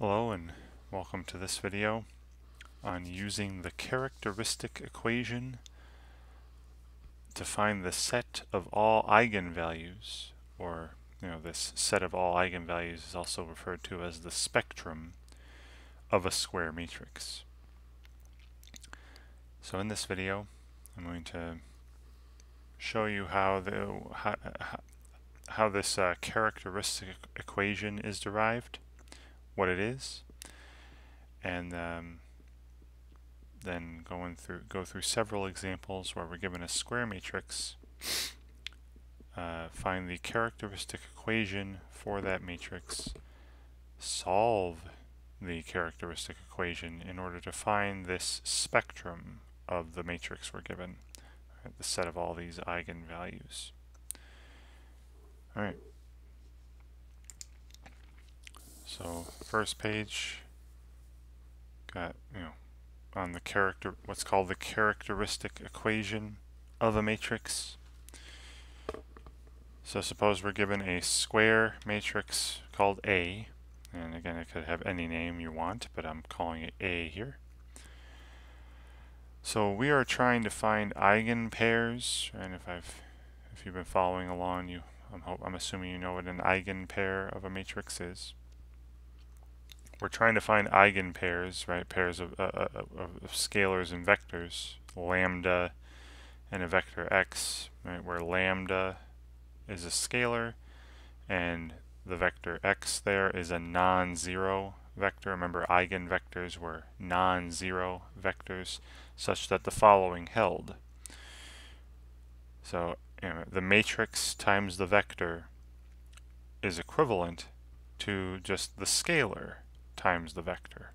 Hello and welcome to this video on using the characteristic equation to find the set of all eigenvalues or you know this set of all eigenvalues is also referred to as the spectrum of a square matrix. So in this video I'm going to show you how the how, how this uh, characteristic equation is derived what it is and um, then going through go through several examples where we're given a square matrix uh, find the characteristic equation for that matrix solve the characteristic equation in order to find this spectrum of the matrix we're given right, the set of all these eigenvalues. Alright so first page got you know on the character what's called the characteristic equation of a matrix. So suppose we're given a square matrix called A and again it could have any name you want but I'm calling it A here. So we are trying to find eigenpairs and if I've if you've been following along you I'm hope I'm assuming you know what an eigenpair of a matrix is we're trying to find eigenpairs, right? Pairs of, uh, uh, of, scalars and vectors, lambda and a vector x, right? Where lambda is a scalar and the vector x there is a non-zero vector. Remember, eigenvectors were non-zero vectors such that the following held. So you know, the matrix times the vector is equivalent to just the scalar times the vector.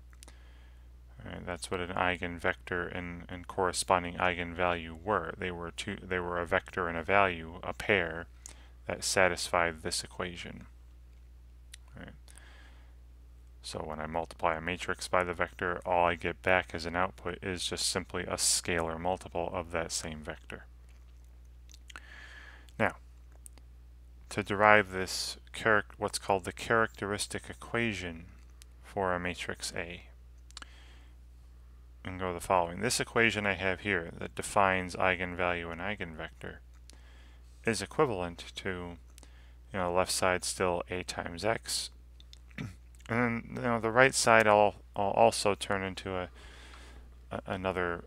Right, that's what an eigenvector and, and corresponding eigenvalue were. They were two. They were a vector and a value, a pair, that satisfied this equation. Right. So when I multiply a matrix by the vector, all I get back as an output is just simply a scalar multiple of that same vector. Now, to derive this what's called the characteristic equation for a matrix A. And go the following. This equation I have here that defines eigenvalue and eigenvector is equivalent to, you know, left side still A times X. and then, you know, the right side I'll, I'll also turn into a, a another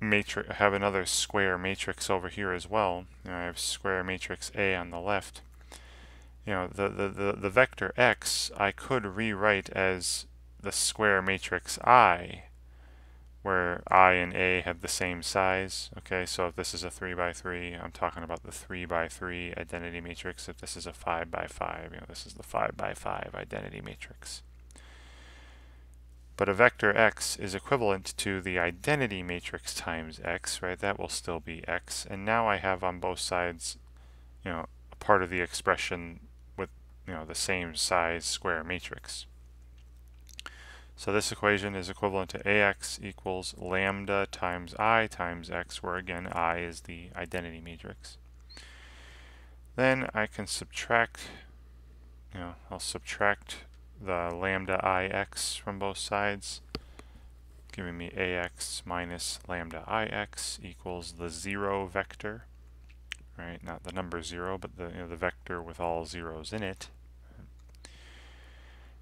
matrix, have another square matrix over here as well. You know, I have square matrix A on the left you know, the, the, the, the vector x I could rewrite as the square matrix I, where I and A have the same size. Okay, so if this is a 3 by 3, I'm talking about the 3 by 3 identity matrix. If this is a 5 by 5, you know, this is the 5 by 5 identity matrix. But a vector x is equivalent to the identity matrix times x, right? That will still be x. And now I have on both sides, you know, a part of the expression you know, the same size square matrix. So this equation is equivalent to ax equals lambda times i times x, where again i is the identity matrix. Then I can subtract, you know, I'll subtract the lambda ix from both sides, giving me ax minus lambda ix equals the zero vector, right? Not the number zero, but the, you know, the vector with all zeros in it.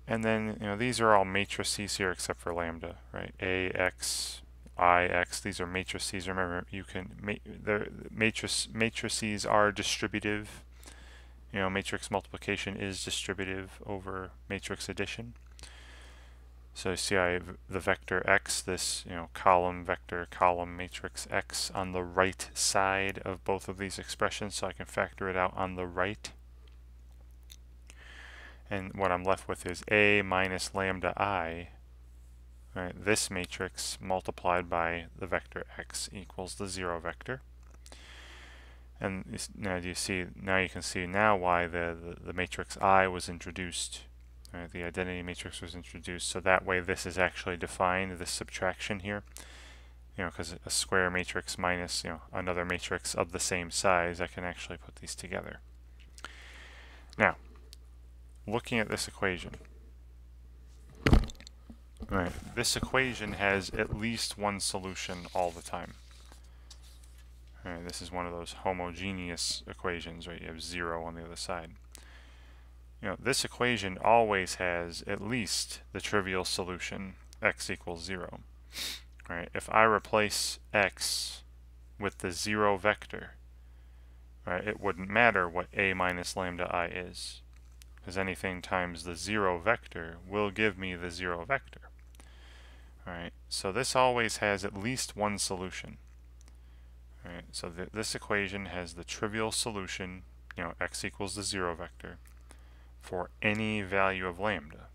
And then, you know, these are all matrices here except for lambda, right? A, X, I, X, these are matrices. Remember, you can, ma the matrice, matrices are distributive. You know, matrix multiplication is distributive over matrix addition. So you see I the vector x, this you know column vector column matrix x on the right side of both of these expressions so I can factor it out on the right and what I'm left with is A minus lambda I. Right, this matrix multiplied by the vector x equals the zero vector. And now you see now you can see now why the, the, the matrix I was introduced. Right, the identity matrix was introduced so that way this is actually defined, this subtraction here. You know, because a square matrix minus you know another matrix of the same size, I can actually put these together. Now, looking at this equation, Right. This equation has at least one solution all the time. Right, this is one of those homogeneous equations, right? You have zero on the other side. You know, this equation always has at least the trivial solution, x equals zero. Right? If I replace x with the zero vector, right, it wouldn't matter what a minus lambda i is, because anything times the zero vector will give me the zero vector. Alright, so this always has at least one solution. Alright, so th this equation has the trivial solution, you know, x equals the zero vector, for any value of lambda.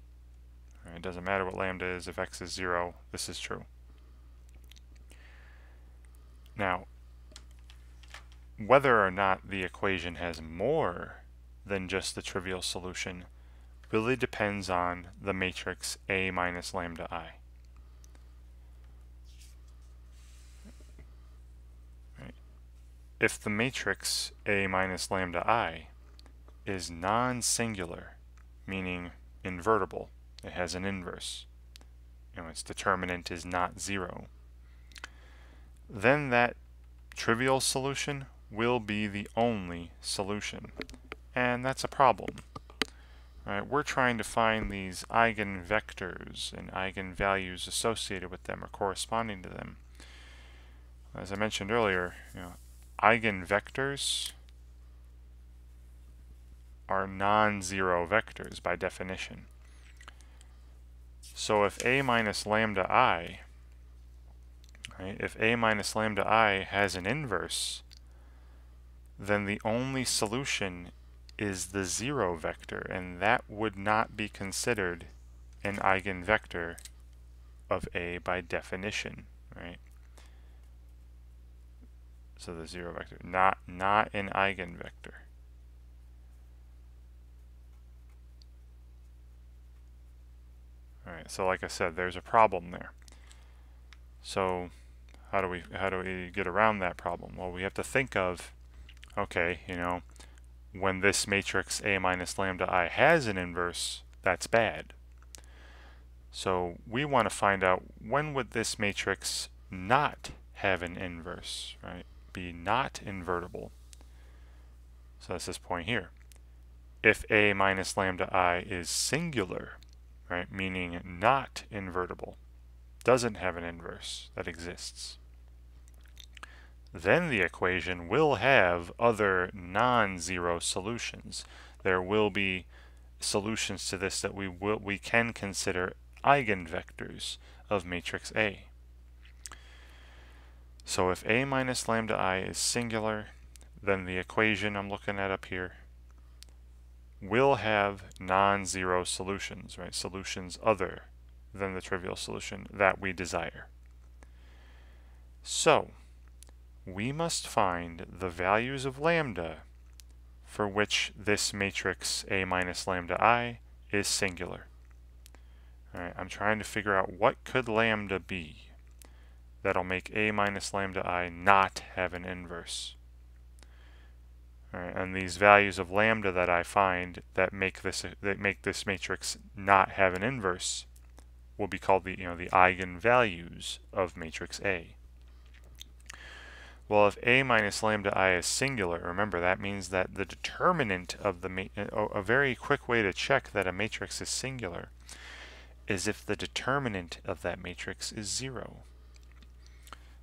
Right, it doesn't matter what lambda is, if x is zero, this is true. Now, whether or not the equation has more than just the trivial solution really depends on the matrix A minus lambda I. If the matrix A minus lambda I is non-singular, meaning invertible, it has an inverse, know, its determinant is not zero, then that trivial solution will be the only solution. And that's a problem. Right, we're trying to find these eigenvectors and eigenvalues associated with them or corresponding to them. As I mentioned earlier, you know, eigenvectors are non-zero vectors by definition. So if a minus lambda i, right, if a minus lambda i has an inverse, then the only solution is the zero vector, and that would not be considered an eigenvector of a by definition, right? So the zero vector, not, not an eigenvector. Alright, so like I said, there's a problem there. So how do we how do we get around that problem? Well, we have to think of, okay, you know, when this matrix A minus lambda I has an inverse, that's bad. So we want to find out when would this matrix not have an inverse, right? be not invertible. So that's this point here. If A minus lambda I is singular, right, meaning not invertible, doesn't have an inverse that exists, then the equation will have other non-zero solutions. There will be solutions to this that we will we can consider eigenvectors of matrix A. So if a minus lambda i is singular, then the equation I'm looking at up here will have non-zero solutions, right? Solutions other than the trivial solution that we desire. So, we must find the values of lambda for which this matrix A minus lambda I is singular. Alright, I'm trying to figure out what could lambda be that'll make a minus lambda i not have an inverse. Right, and these values of lambda that I find that make this that make this matrix not have an inverse will be called the you know the eigenvalues of matrix A. Well, if A minus lambda I is singular, remember that means that the determinant of the uh, oh, a very quick way to check that a matrix is singular is if the determinant of that matrix is zero.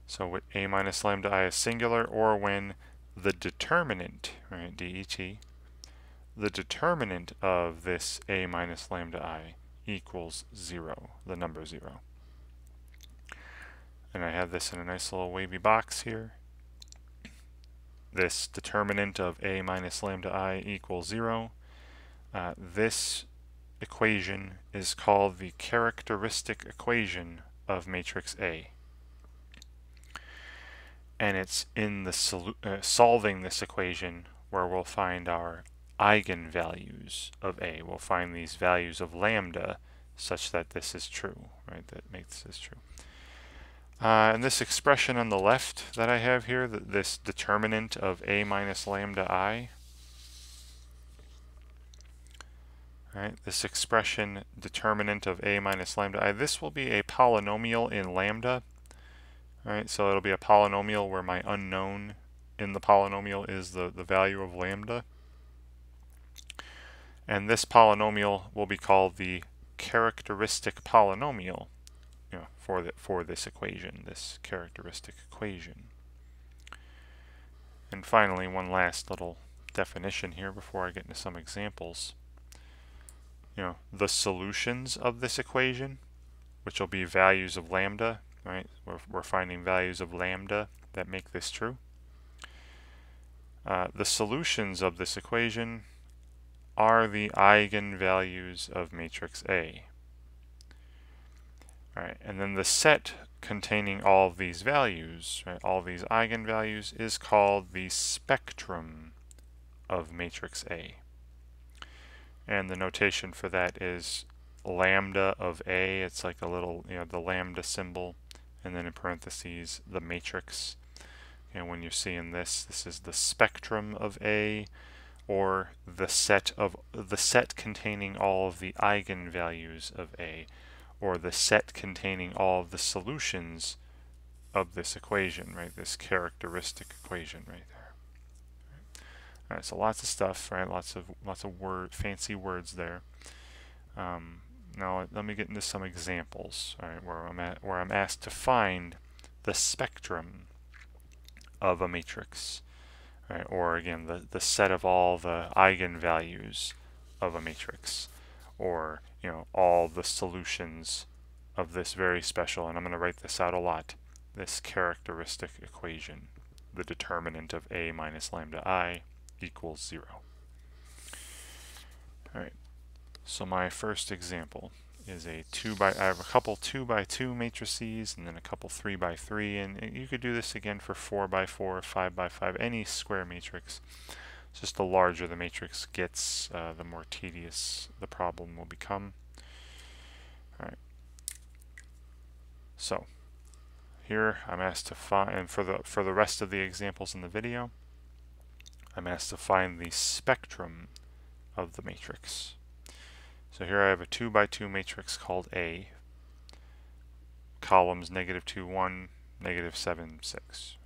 So with a minus lambda i is singular or when the determinant, right, det, the determinant of this a minus lambda i equals 0, the number 0. And I have this in a nice little wavy box here. This determinant of a minus lambda i equals 0. Uh, this equation is called the characteristic equation of matrix A and it's in the uh, solving this equation where we'll find our eigenvalues of A. We'll find these values of lambda such that this is true, right? That makes this true. Uh, and this expression on the left that I have here, this determinant of A minus lambda I, right? This expression determinant of a minus lambda i, this will be a polynomial in lambda, right? So it'll be a polynomial where my unknown in the polynomial is the, the value of lambda. And this polynomial will be called the characteristic polynomial for, the, for this equation, this characteristic equation. And finally, one last little definition here before I get into some examples. You know, the solutions of this equation, which will be values of lambda, right? We're, we're finding values of lambda that make this true. Uh, the solutions of this equation are the eigenvalues of matrix A. Right, and then the set containing all of these values, right, all these eigenvalues, is called the spectrum of matrix A. And the notation for that is lambda of A, it's like a little, you know, the lambda symbol, and then in parentheses, the matrix. And when you're seeing this, this is the spectrum of A, or the set of the set containing all of the eigenvalues of A, or the set containing all of the solutions of this equation, right? This characteristic equation right there. All right, so lots of stuff, right? Lots of lots of word, fancy words there. Um, now let me get into some examples, all right, where I'm at, where I'm asked to find the spectrum of a matrix, right? Or again, the the set of all the eigenvalues of a matrix, or you know all the solutions of this very special, and I'm going to write this out a lot. This characteristic equation, the determinant of a minus lambda i equals 0. Alright, so my first example is a 2 by, I have a couple 2 by 2 matrices and then a couple 3 by 3 and you could do this again for 4 by 4, 5 by 5, any square matrix. Just the larger the matrix gets, uh, the more tedious the problem will become. Alright, so here I'm asked to find, and for the, for the rest of the examples in the video, I'm asked to find the spectrum of the matrix. So here I have a 2 by 2 matrix called A, columns negative 2, 1, negative 7, 6.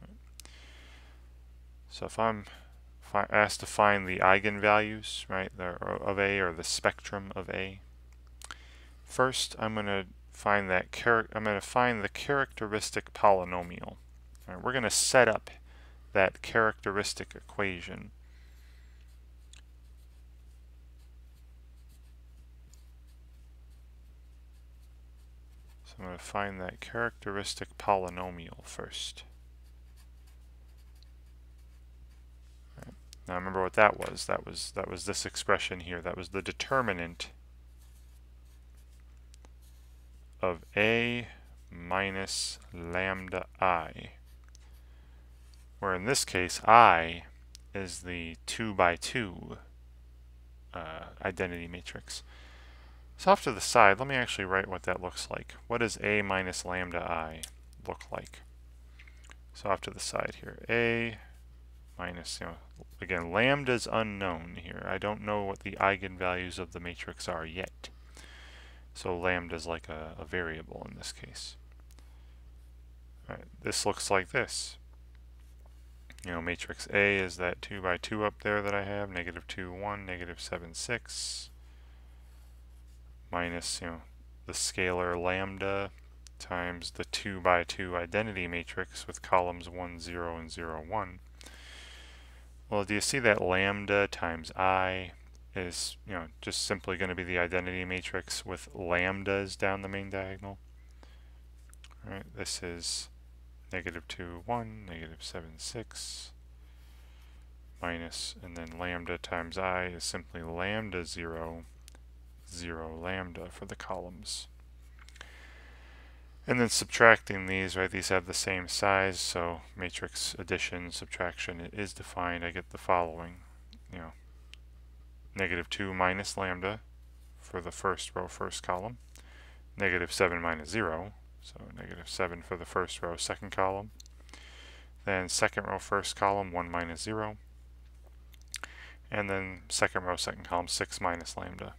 So if I'm asked to find the eigenvalues, right, of A or the spectrum of A, first I'm going to find that I'm going to find the characteristic polynomial. Right, we're going to set up that characteristic equation. So I'm going to find that characteristic polynomial first. Right. Now remember what that was. That was that was this expression here. That was the determinant of a minus lambda i where in this case I is the 2 by 2 uh, identity matrix. So off to the side, let me actually write what that looks like. What does A minus lambda I look like? So off to the side here, A minus, you know, again, lambda is unknown here. I don't know what the eigenvalues of the matrix are yet. So lambda is like a, a variable in this case. this looks like this you know, matrix A is that 2 by 2 up there that I have, negative 2, 1, negative 7, 6, minus, you know, the scalar lambda times the 2 by 2 identity matrix with columns 1, 0, and 0, 1. Well, do you see that lambda times i is, you know, just simply going to be the identity matrix with lambdas down the main diagonal? All right, this is negative 2, 1, negative 7, 6, minus, and then lambda times i is simply lambda 0, 0 lambda for the columns. And then subtracting these, right, these have the same size, so matrix addition, subtraction is defined. I get the following, you know, negative 2 minus lambda for the first row, first column, negative 7 minus 0, so negative 7 for the first row, second column. Then second row, first column, 1 minus 0. And then second row, second column, 6 minus lambda.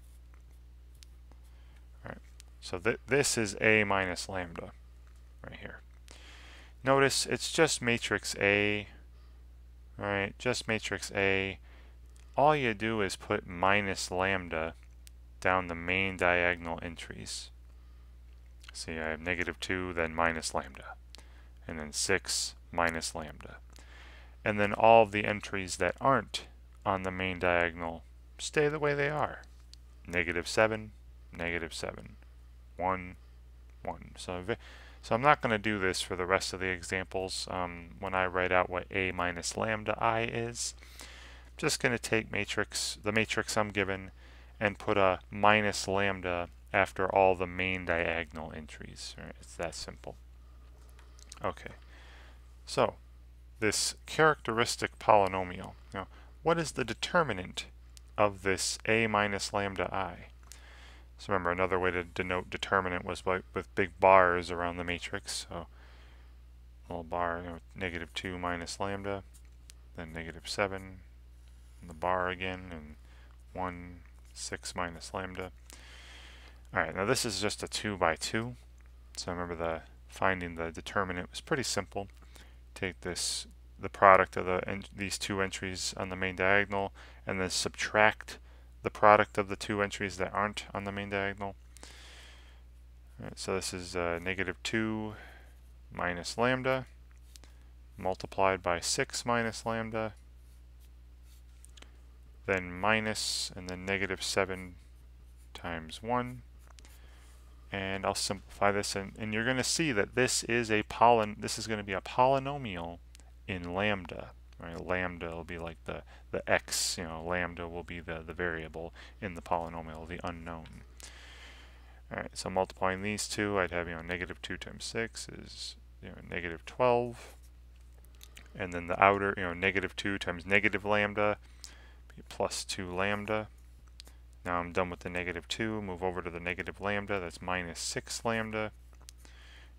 So th this is A minus lambda right here. Notice it's just matrix A, right? Just matrix A. All you do is put minus lambda down the main diagonal entries. See, I have negative 2, then minus lambda, and then 6 minus lambda. And then all of the entries that aren't on the main diagonal stay the way they are. Negative 7, negative 7, 1, 1. So, so I'm not going to do this for the rest of the examples um, when I write out what A minus lambda I is. I'm just going to take matrix, the matrix I'm given and put a minus lambda after all the main diagonal entries. Right? It's that simple. Okay, so this characteristic polynomial. Now, what is the determinant of this a minus lambda i? So remember, another way to denote determinant was by, with big bars around the matrix. So little bar, you know, negative 2 minus lambda, then negative 7, and the bar again, and 1, 6 minus lambda. Alright, now this is just a 2 by 2. So remember the finding the determinant was pretty simple. Take this the product of the these two entries on the main diagonal and then subtract the product of the two entries that aren't on the main diagonal. So this is uh, negative 2 minus lambda multiplied by 6 minus lambda then minus and then negative 7 times 1 and I'll simplify this and, and you're going to see that this is a polyn this is going to be a polynomial in lambda right? Lambda will be like the the x you know lambda will be the the variable in the polynomial the unknown. Alright so multiplying these two I'd have you know negative 2 times 6 is you know negative 12 and then the outer you know negative 2 times negative lambda plus 2 lambda. Now I'm done with the negative 2 move over to the negative lambda that's minus 6 lambda.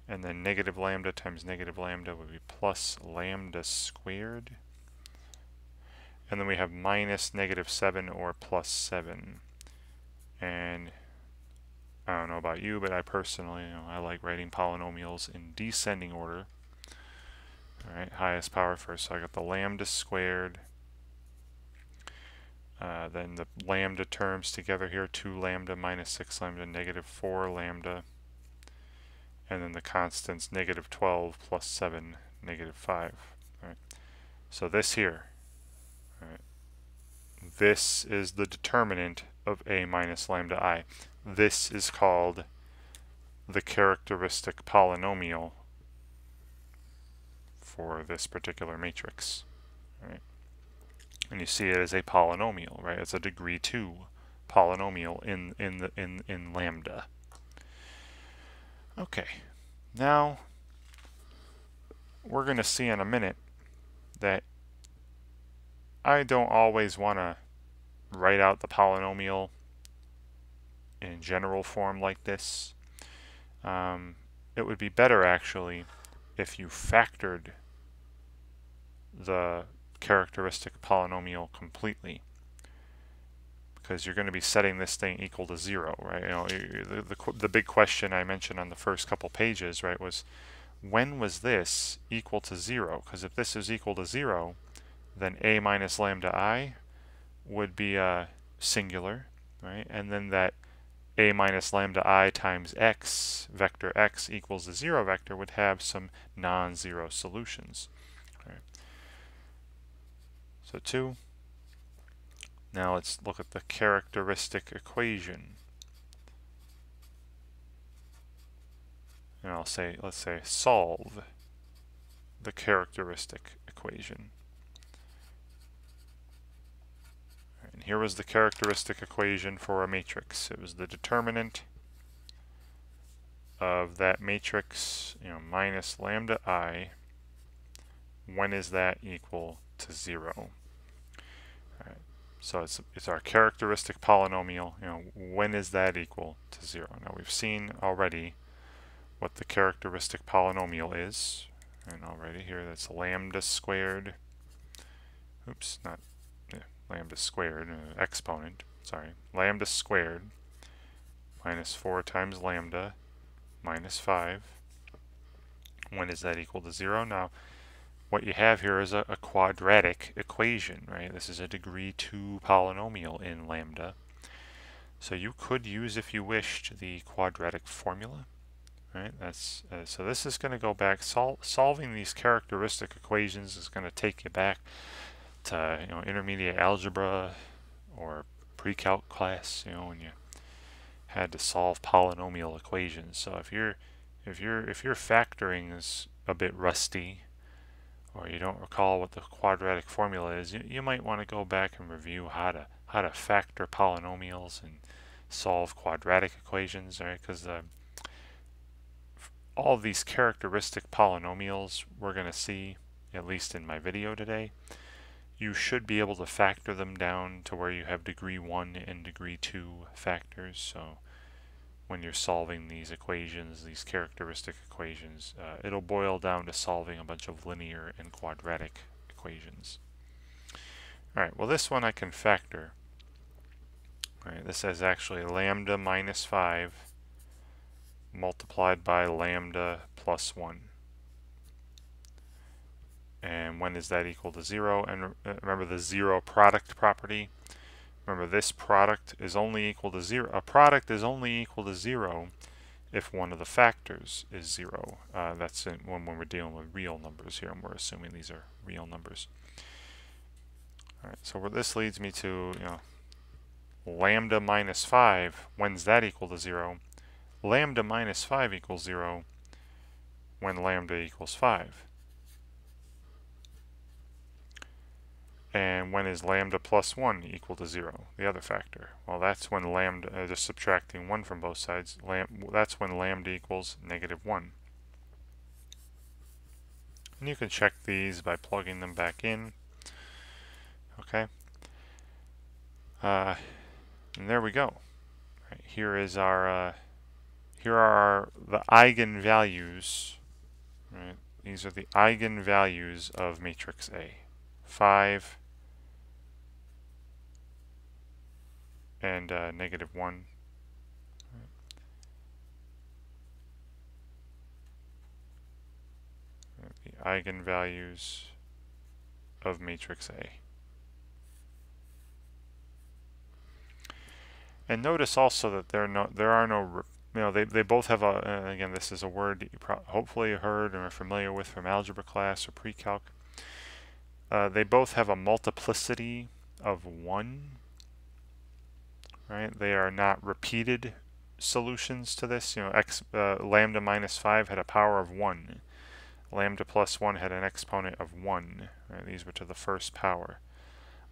And then negative lambda times negative lambda would be plus lambda squared. And then we have minus negative 7 or plus 7. And I don't know about you, but I personally, you know, I like writing polynomials in descending order. Alright, highest power first. So I got the lambda squared. Uh, then the lambda terms together here, 2 lambda minus 6 lambda, negative 4 lambda and then the constants negative 12 plus 7, negative 5. Right. So this here, this is the determinant of A minus lambda i. This is called the characteristic polynomial for this particular matrix. Right. And you see it as a polynomial, right? It's a degree 2 polynomial in in the in in lambda. Okay, now we're going to see in a minute that I don't always want to write out the polynomial in general form like this. Um, it would be better actually if you factored the characteristic polynomial completely because you're going to be setting this thing equal to zero, right? You know, the, the, the big question I mentioned on the first couple pages, right, was when was this equal to zero? Because if this is equal to zero, then a minus lambda i would be a singular, right? And then that a minus lambda i times x, vector x equals the zero vector, would have some non-zero solutions. Right? So 2 now let's look at the characteristic equation. And I'll say, let's say, solve the characteristic equation. Here was the characteristic equation for a matrix. It was the determinant of that matrix, you know, minus lambda i. When is that equal to zero? So it's, it's our characteristic polynomial. You know, when is that equal to zero? Now we've seen already what the characteristic polynomial is. And already here that's lambda squared. Oops, not lambda squared, uh, exponent, sorry. Lambda squared minus 4 times lambda minus 5. When is that equal to 0? Now, what you have here is a, a quadratic equation, right? This is a degree 2 polynomial in lambda. So you could use, if you wished, the quadratic formula. Right, that's uh, so. This is going to go back. Sol solving these characteristic equations is going to take you back to uh, you know intermediate algebra or pre-calc class. You know when you had to solve polynomial equations. So if you're if you're if your factoring is a bit rusty, or you don't recall what the quadratic formula is, you, you might want to go back and review how to how to factor polynomials and solve quadratic equations, right? Because the uh, all these characteristic polynomials we're going to see, at least in my video today, you should be able to factor them down to where you have degree 1 and degree 2 factors. So when you're solving these equations, these characteristic equations, uh, it'll boil down to solving a bunch of linear and quadratic equations. Alright, well this one I can factor. Alright, this is actually lambda minus 5 multiplied by lambda plus 1. And when is that equal to 0? And uh, remember the zero product property. Remember this product is only equal to 0. A product is only equal to 0 if one of the factors is 0. Uh, that's in, when, when we're dealing with real numbers here, and we're assuming these are real numbers. Alright, so where this leads me to, you know, lambda minus 5, when's that equal to 0? lambda minus 5 equals 0 when lambda equals 5. And when is lambda plus 1 equal to 0, the other factor? Well, that's when lambda, uh, just subtracting 1 from both sides, lam that's when lambda equals negative 1. And you can check these by plugging them back in. Okay. Uh, and there we go. Right, here is our uh, here are the eigenvalues. Right? These are the eigenvalues of matrix A. 5 and uh, negative 1. The eigenvalues of matrix A. And notice also that there, no, there are no you know, they, they both have a, again, this is a word that you hopefully heard or are familiar with from algebra class or pre-calc. Uh, they both have a multiplicity of 1, right? They are not repeated solutions to this. You know, x uh, lambda minus 5 had a power of 1. Lambda plus 1 had an exponent of 1. Right? These were to the first power.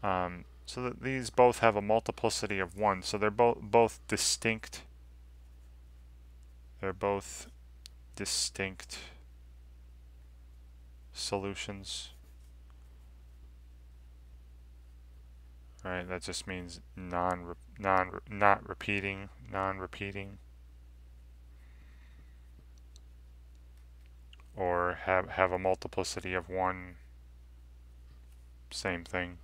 Um, so that these both have a multiplicity of 1. So they're both both distinct they're both distinct solutions. Right, that just means non non not repeating, non-repeating. Or have have a multiplicity of one same thing.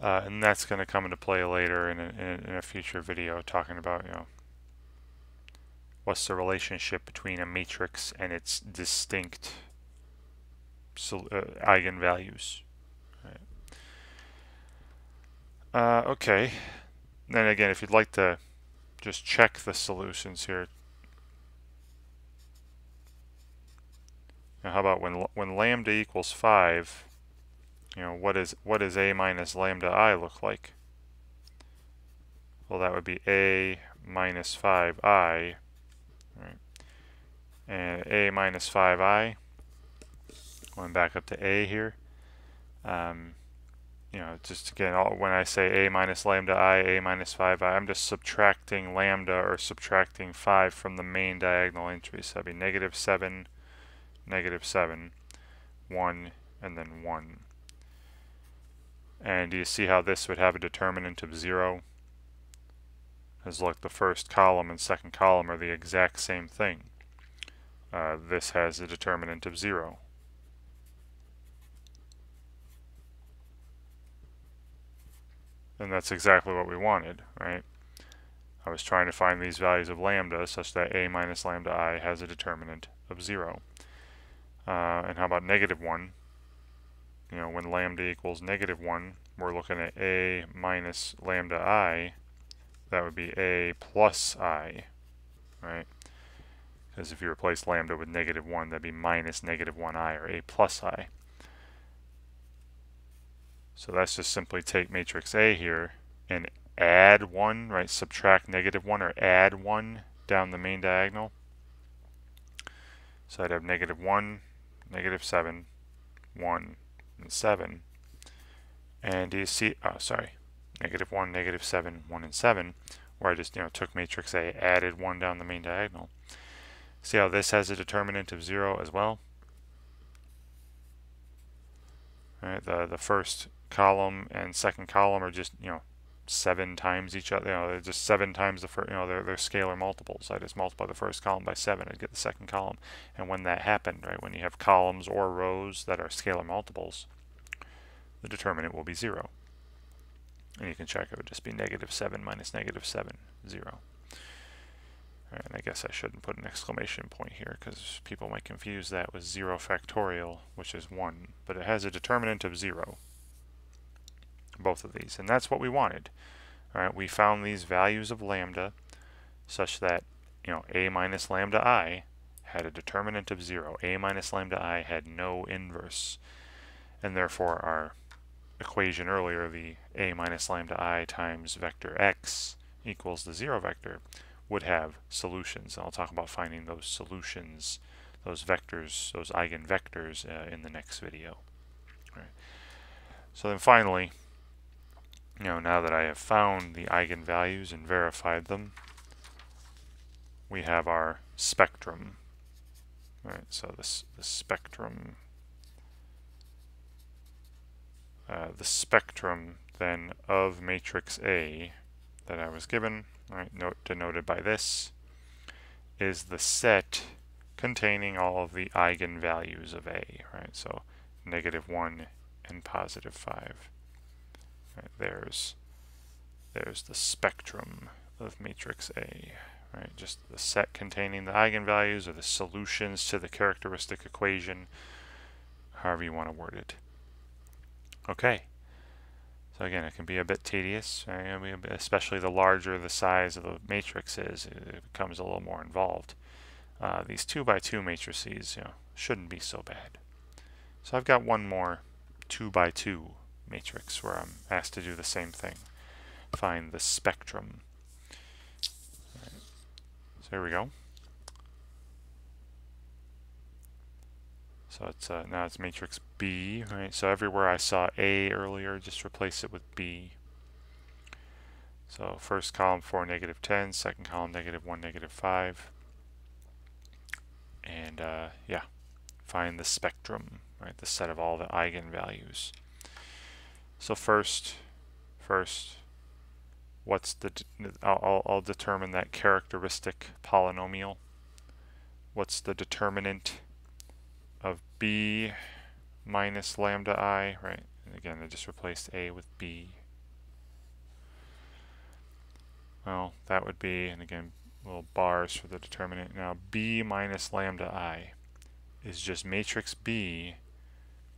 Uh, and that's going to come into play later in a, in a future video talking about, you know, what's the relationship between a matrix and its distinct uh, eigenvalues. Uh, okay. Then again, if you'd like to just check the solutions here. Now how about when when lambda equals 5, you know, what is what does a minus lambda i look like? Well, that would be a minus 5i, right? And a minus 5i, going back up to a here. Um, you know, just again, all, when I say a minus lambda i, a minus 5i, I'm just subtracting lambda or subtracting 5 from the main diagonal entry. So that'd be negative 7, negative 7, 1, and then 1. And do you see how this would have a determinant of 0? As look, the first column and second column are the exact same thing. Uh, this has a determinant of 0. And that's exactly what we wanted, right? I was trying to find these values of lambda such that a minus lambda i has a determinant of 0. Uh, and how about negative 1? You know, when lambda equals negative 1, we're looking at a minus lambda i. That would be a plus i, right? Because if you replace lambda with negative 1, that'd be minus negative 1i, or a plus i. So that's just simply take matrix A here and add 1, right? Subtract negative 1 or add 1 down the main diagonal. So I'd have negative 1, negative 7, 1, and 7. And do you see, oh, sorry, negative 1, negative 7, 1, and 7, where I just, you know, took matrix A, added 1 down the main diagonal. See how this has a determinant of 0 as well? All right, the, the first column and second column are just, you know, seven times each other. You know, they're just seven times the first, you know, they're, they're scalar multiples. I just multiply the first column by seven, I'd get the second column. And when that happened, right, when you have columns or rows that are scalar multiples, the determinant will be zero. And you can check it would just be negative 7 minus negative seven, zero. 0. And I guess I shouldn't put an exclamation point here because people might confuse that with 0 factorial, which is 1. But it has a determinant of 0 both of these. And that's what we wanted. All right, we found these values of lambda such that, you know, a minus lambda i had a determinant of 0. a minus lambda i had no inverse. And therefore our equation earlier, the a minus lambda i times vector x equals the 0 vector, would have solutions. And I'll talk about finding those solutions, those vectors, those eigenvectors uh, in the next video. So then finally, you know, now that I have found the eigenvalues and verified them, we have our spectrum. Right, so this the spectrum uh, the spectrum then of matrix A that I was given, right, note denoted by this, is the set containing all of the eigenvalues of A, right? So negative 1 and positive 5. Right, there's there's the spectrum of matrix A, right? Just the set containing the eigenvalues or the solutions to the characteristic equation, however you want to word it. Okay. So again, it can be a bit tedious, right? especially the larger the size of the matrix is, it becomes a little more involved. Uh, these 2 by 2 matrices you know, shouldn't be so bad. So I've got one more 2 by 2 matrix where I'm asked to do the same thing. Find the spectrum. Right. So here we go. So it's uh, now it's matrix B, right? So everywhere I saw A earlier, just replace it with B. So first column 4, negative 10, second column negative 1, negative 5. And uh, yeah, find the spectrum, right? The set of all the eigenvalues. So first, first, what's the, I'll, I'll determine that characteristic polynomial. What's the determinant of b minus lambda i, right? And again, I just replaced a with b. Well, that would be, and again, little bars for the determinant. Now, b minus lambda i is just matrix B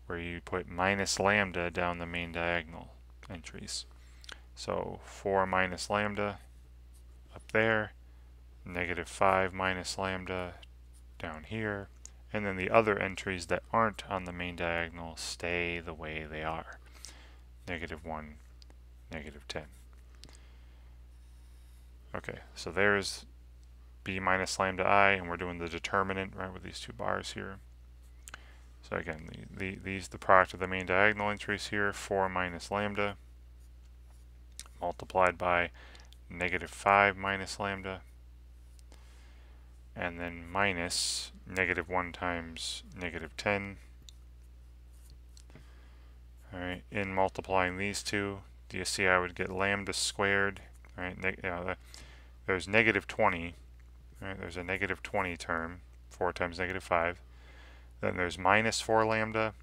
where you put minus lambda down the main diagonal entries. So 4 minus lambda up there, negative 5 minus lambda down here, and then the other entries that aren't on the main diagonal stay the way they are. Negative 1, negative 10. Okay, so there's b minus lambda i, and we're doing the determinant, right, with these two bars here. So again, the, the, these the product of the main diagonal entries here, 4 minus lambda, multiplied by negative 5 minus lambda, and then minus negative 1 times negative 10. Alright, in multiplying these two, do you see I would get lambda squared? Right, you uh, know, there's negative 20. Right, there's a negative 20 term 4 times negative 5. Then there's minus 4 lambda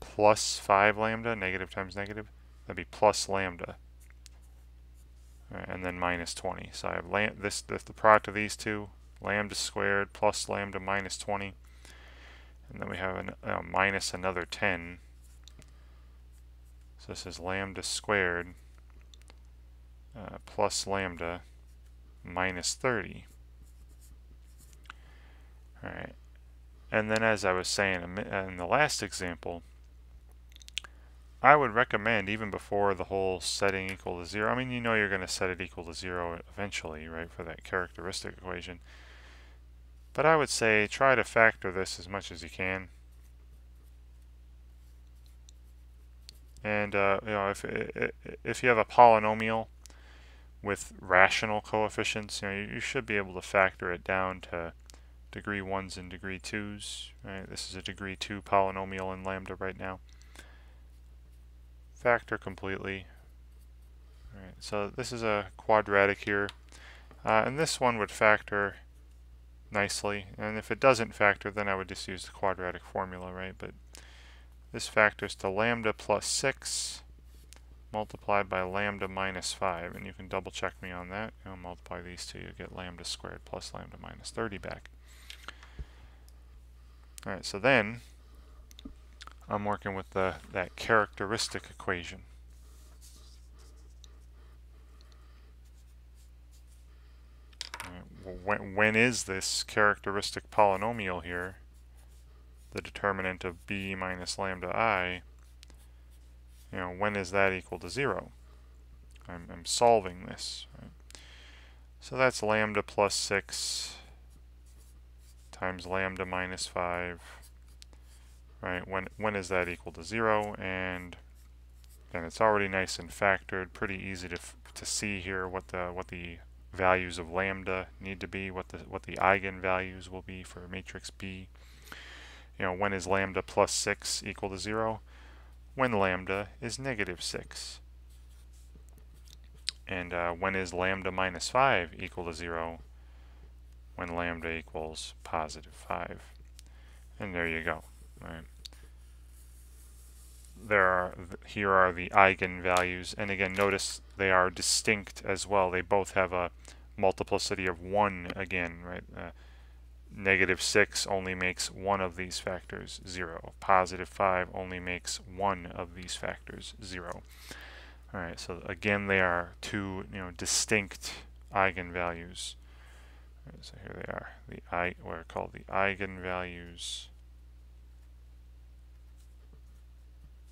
plus 5 lambda, negative times negative. That'd be plus lambda. Right, and then minus 20. So I have this, this the product of these two, lambda squared plus lambda minus 20. And then we have an, uh, minus another 10. So this is lambda squared uh, plus lambda minus 30. Alright. And then as I was saying in the last example, I would recommend even before the whole setting equal to 0, I mean you know you're going to set it equal to 0 eventually, right, for that characteristic equation. But I would say try to factor this as much as you can. And uh, you know, if if you have a polynomial with rational coefficients, you know, you, should be able to factor it down to degree ones and degree twos. Right? This is a degree two polynomial in lambda right now. Factor completely. Right, so this is a quadratic here. Uh, and this one would factor nicely. And if it doesn't factor, then I would just use the quadratic formula, right? But this factors to lambda plus 6 multiplied by lambda minus 5. And you can double check me on that. You know, multiply these two, you get lambda squared plus lambda minus 30 back. Alright, so then I'm working with the that characteristic equation. When, when is this characteristic polynomial here, the determinant of b minus lambda i, you know, when is that equal to 0? I'm, I'm solving this. Right? So that's lambda plus 6 times lambda minus 5. Right, when, when is that equal to 0? And then it's already nice and factored, pretty easy to, to see here what the, what the values of lambda need to be, what the what the eigenvalues will be for matrix B. You know, when is lambda plus 6 equal to 0? When lambda is negative 6. And uh, when is lambda minus 5 equal to 0? When lambda equals positive 5. And there you go. Right. There are here are the eigenvalues, and again, notice they are distinct as well. They both have a multiplicity of 1 again, right? Uh, negative 6 only makes one of these factors 0. Positive 5 only makes one of these factors 0. Alright, so again they are two you know distinct eigenvalues. Right, so here they are, the I are called the eigenvalues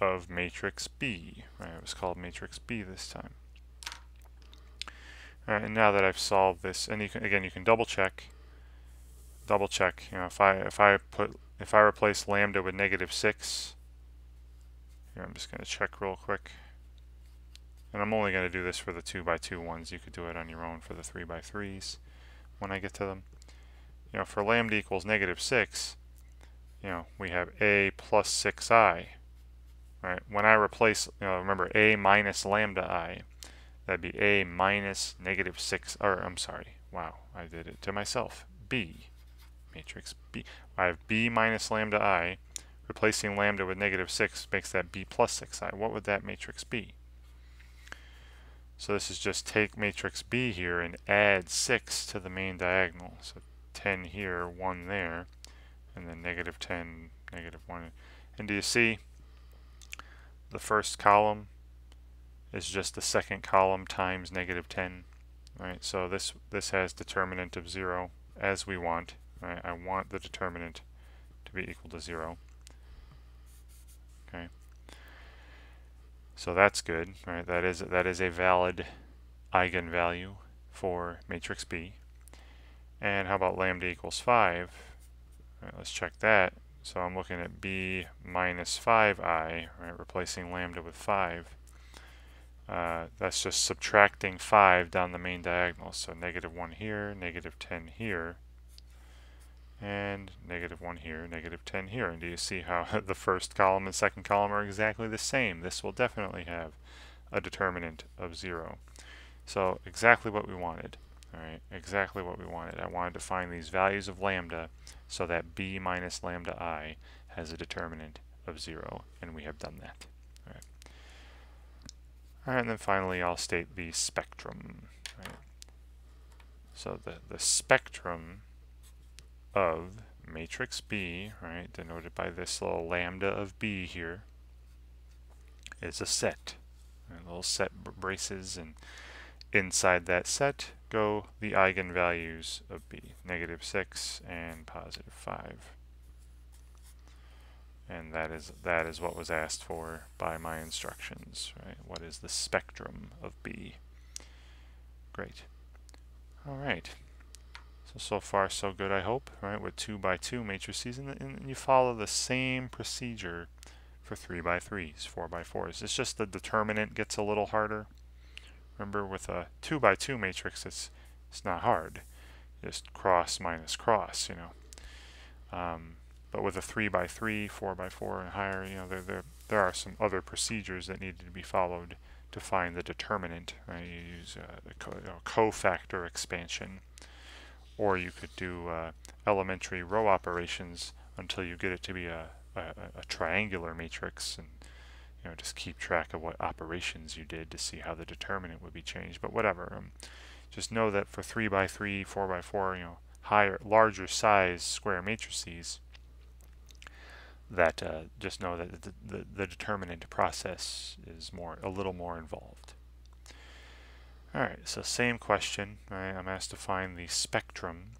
of matrix B. Right, it was called matrix B this time. And now that I've solved this, and you can, again, you can double check, double check, you know, if I, if I put, if I replace lambda with negative six, here, I'm just going to check real quick. And I'm only going to do this for the 2 by 2 ones. You could do it on your own for the 3 by 3s when I get to them. You know, for lambda equals negative 6, you know, we have a plus 6i. Right? When I replace, you know, remember a minus lambda i, That'd be a minus negative 6, or I'm sorry, wow, I did it to myself. b, matrix b. I have b minus lambda i. Replacing lambda with negative 6 makes that b plus 6i. What would that matrix be? So this is just take matrix B here and add 6 to the main diagonal. So 10 here, 1 there, and then negative 10, negative 1. And do you see the first column is just the second column times negative 10. Right, so this this has determinant of 0 as we want. Right, I want the determinant to be equal to 0. Okay. So that's good. Right, that is that is a valid eigenvalue for matrix B. And how about lambda equals 5? Right, let's check that. So I'm looking at b minus 5i, right, replacing lambda with 5. Uh, that's just subtracting 5 down the main diagonal. So negative 1 here, negative 10 here, and negative 1 here, negative 10 here. And do you see how the first column and second column are exactly the same? This will definitely have a determinant of 0. So exactly what we wanted. All right, exactly what we wanted. I wanted to find these values of lambda so that b minus lambda i has a determinant of 0, and we have done that. All right, All right and then finally I'll state the spectrum. Right? So the, the spectrum of matrix B, right, denoted by this little lambda of B here, is a set. Little set braces, and inside that set go the eigenvalues of B, negative 6 and positive 5. And that is that is what was asked for by my instructions, right? What is the spectrum of B? Great. All right. So, so far so good, I hope, right, with 2 by 2 matrices, and, and you follow the same procedure for 3 by 3s, 4 by 4s. It's just the determinant gets a little harder. Remember, with a 2 by 2 matrix, it's, it's not hard. Just cross minus cross, you know. Um, but with a 3 by 3, 4 by 4 and higher, you know, there, there, there are some other procedures that need to be followed to find the determinant. Right? You use uh, the co cofactor expansion or you could do uh, elementary row operations until you get it to be a, a, a, triangular matrix and you know just keep track of what operations you did to see how the determinant would be changed but whatever um, just know that for 3 by 3 4 by 4 you know higher larger size square matrices that uh, just know that the, the, the determinant process is more a little more involved Alright, so same question. Right? I'm asked to find the spectrum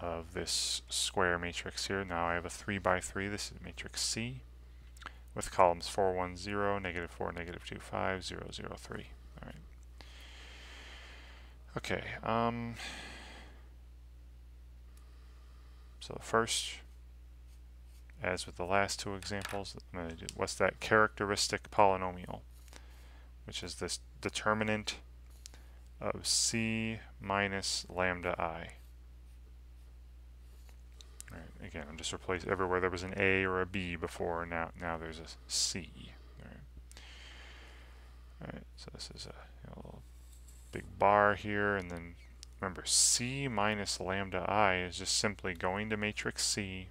of this square matrix here. Now I have a 3 by 3. This is matrix C with columns 4, 1, 0, negative 4, negative 2, 5, 0, 0, 3. Alright. Okay. Um, so first, as with the last two examples, I'm going to do what's that characteristic polynomial, which is this determinant of c minus lambda i. Again, I'm just replace everywhere there was an a or a b before. Now, now there's a c. Right. All right, so this is a you know, big bar here, and then remember c minus lambda i is just simply going to matrix C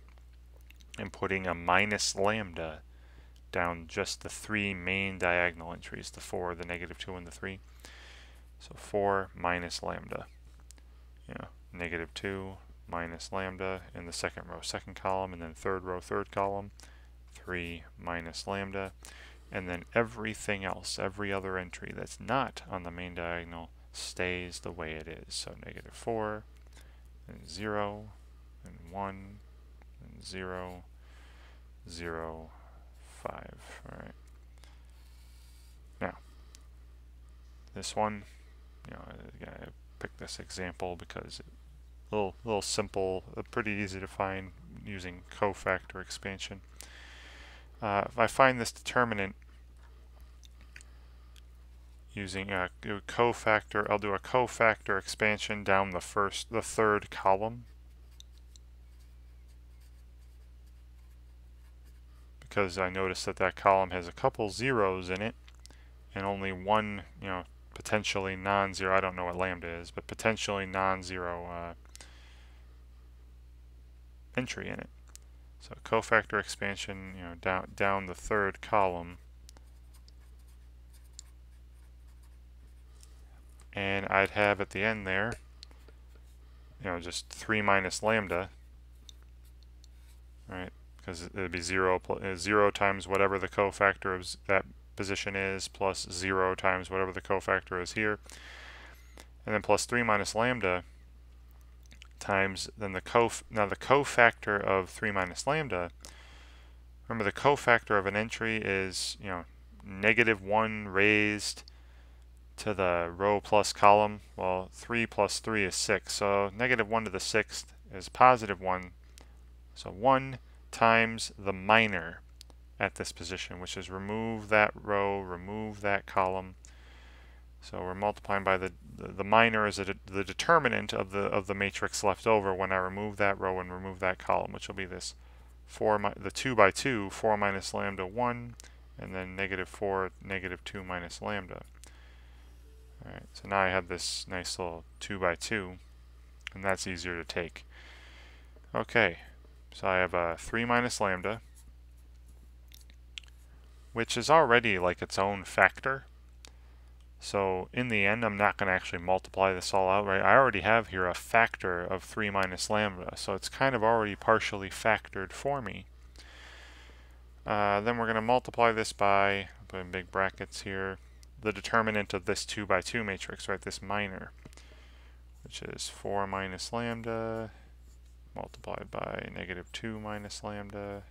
and putting a minus lambda down just the three main diagonal entries, the 4, the negative 2, and the 3. So 4 minus lambda. Know, negative 2 minus lambda in the second row, second column, and then third row, third column. 3 minus lambda. And then everything else, every other entry that's not on the main diagonal stays the way it is. So negative 4, and 0, and 1, and 0, 0, 5. All right. Now, this one you know, I picked this example because it's a little, little simple, uh, pretty easy to find using cofactor expansion. Uh, if I find this determinant using a cofactor, I'll do a cofactor expansion down the first, the third column. Because I noticed that that column has a couple zeros in it and only one, you know, potentially non-zero, I don't know what lambda is, but potentially non-zero uh, entry in it. So cofactor expansion, you know, down down the third column. And I'd have at the end there, you know, just 3 minus lambda, right? Because it would be 0, uh, 0 times whatever the cofactor of that position is plus 0 times whatever the cofactor is here. And then plus 3 minus lambda times then the cof now the cofactor of 3 minus lambda remember the cofactor of an entry is you know negative 1 raised to the row plus column well 3 plus 3 is 6 so negative 1 to the 6th is positive 1 so 1 times the minor at this position, which is remove that row, remove that column. So we're multiplying by the the, minor is de the determinant of the of the matrix left over when I remove that row and remove that column, which will be this four the two by two, four minus lambda one, and then negative four, negative two minus lambda. All right, so now I have this nice little two by two, and that's easier to take. Okay, So I have a 3 minus lambda, which is already like its own factor. So in the end, I'm not going to actually multiply this all out, right? I already have here a factor of 3 minus lambda, so it's kind of already partially factored for me. Uh, then we're going to multiply this by, put in big brackets here, the determinant of this 2 by 2 matrix, right, this minor, which is 4 minus lambda multiplied by negative 2 minus lambda,